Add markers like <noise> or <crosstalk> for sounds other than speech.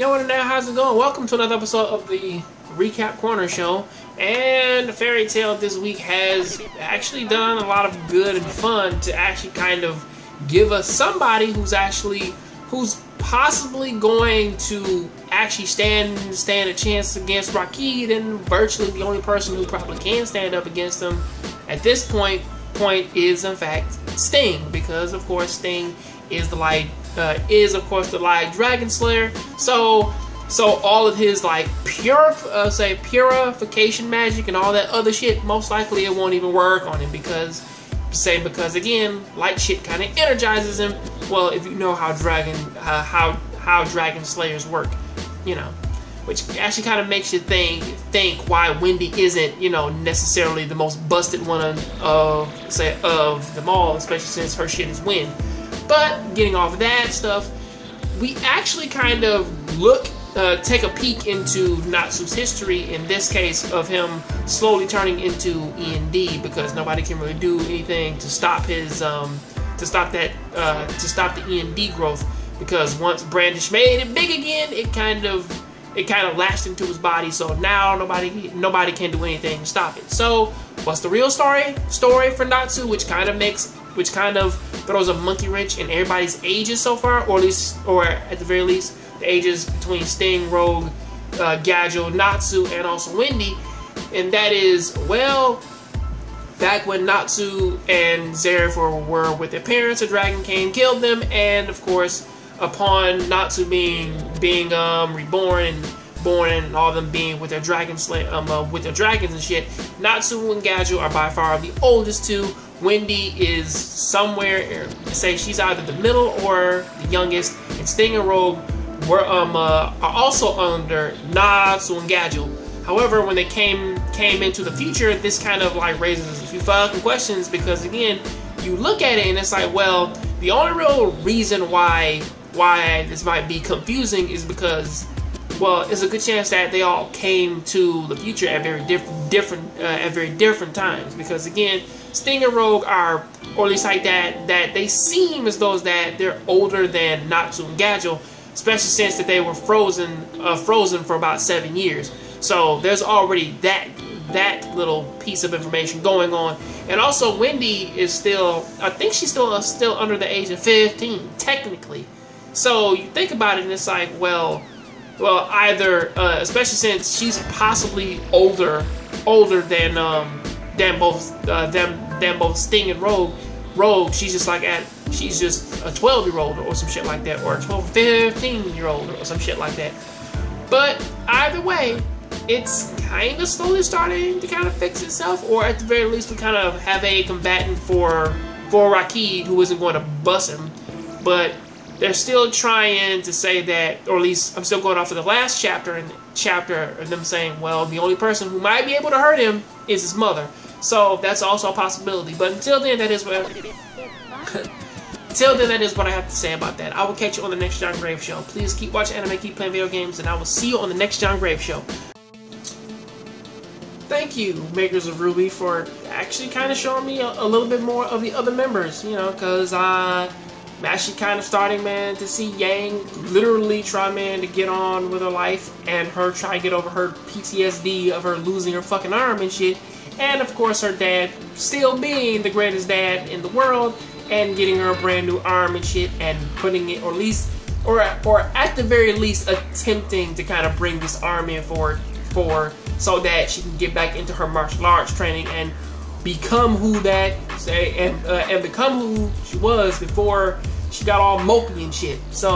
Yo, now? How's it going? Welcome to another episode of the Recap Corner Show. And Fairy Tail this week has actually done a lot of good and fun to actually kind of give us somebody who's actually who's possibly going to actually stand stand a chance against Rakid and virtually the only person who probably can stand up against him at this point point is in fact Sting because of course Sting is the light uh, is of course the light dragon slayer. So so all of his like pure uh, say purification magic and all that other shit most likely it won't even work on him because say because again light shit kind of energizes him. Well if you know how dragon uh, how how dragon slayers work you know which actually kind of makes you think think why Wendy isn't you know necessarily the most busted one of say of them all especially since her shit is wind but getting off that stuff, we actually kind of look, uh, take a peek into Natsu's history, in this case of him slowly turning into END because nobody can really do anything to stop his, um, to stop that, uh, to stop the END growth because once Brandish made it big again, it kind of, it kind of latched into his body. So now nobody, nobody can do anything to stop it. So what's the real story? Story for Natsu, which kind of makes which kind of throws a monkey wrench in everybody's ages so far, or at least, or at the very least, the ages between Sting, Rogue, uh, Natsu, and also Wendy. And that is, well, back when Natsu and Zeref were with their parents, a dragon came, killed them, and of course, upon Natsu being being um, reborn and born and all of them being with their um, uh, with their dragons and shit, Natsu and Gajeel are by far the oldest two Wendy is somewhere, say she's either the middle or the youngest, and Sting and Rogue were um uh, are also under Natsu and Gajeel. However, when they came came into the future, this kind of like raises a few fucking questions because again, you look at it and it's like, well, the only real reason why why this might be confusing is because well, it's a good chance that they all came to the future at very different different uh, at very different times because again Sting and Rogue are, or at least like that, that they seem as though that they're older than Natsu and Gajeel, especially since that they were frozen, uh, frozen for about seven years. So there's already that that little piece of information going on. And also, Wendy is still, I think she's still uh, still under the age of 15, technically. So you think about it, and it's like, well, well, either, uh, especially since she's possibly older, older than um, than both uh, them than both Sting and Rogue. Rogue, she's just like at she's just a 12 year old or some shit like that, or a 12, 15 year old or some shit like that. But either way, it's kind of slowly starting to kind of fix itself, or at the very least, we kind of have a combatant for for Rakid who isn't going to bust him. But they're still trying to say that, or at least I'm still going off of the last chapter and chapter of them saying, well, the only person who might be able to hurt him is his mother. So that's also a possibility. But until then, that is what. <laughs> until then, that is what I have to say about that. I will catch you on the next Jon Graves show. Please keep watching anime, keep playing video games, and I will see you on the next Jon Graves show. Thank you, makers of RWBY, for actually kind of showing me a, a little bit more of the other members. You know, because I. Actually kind of starting, man, to see Yang literally try, man, to get on with her life and her try to get over her PTSD of her losing her fucking arm and shit. And of course her dad still being the greatest dad in the world and getting her a brand new arm and shit and putting it or at least or or at the very least attempting to kind of bring this arm in for for so that she can get back into her martial arts training and become who that say and uh, and become who she was before she got all mopey and shit so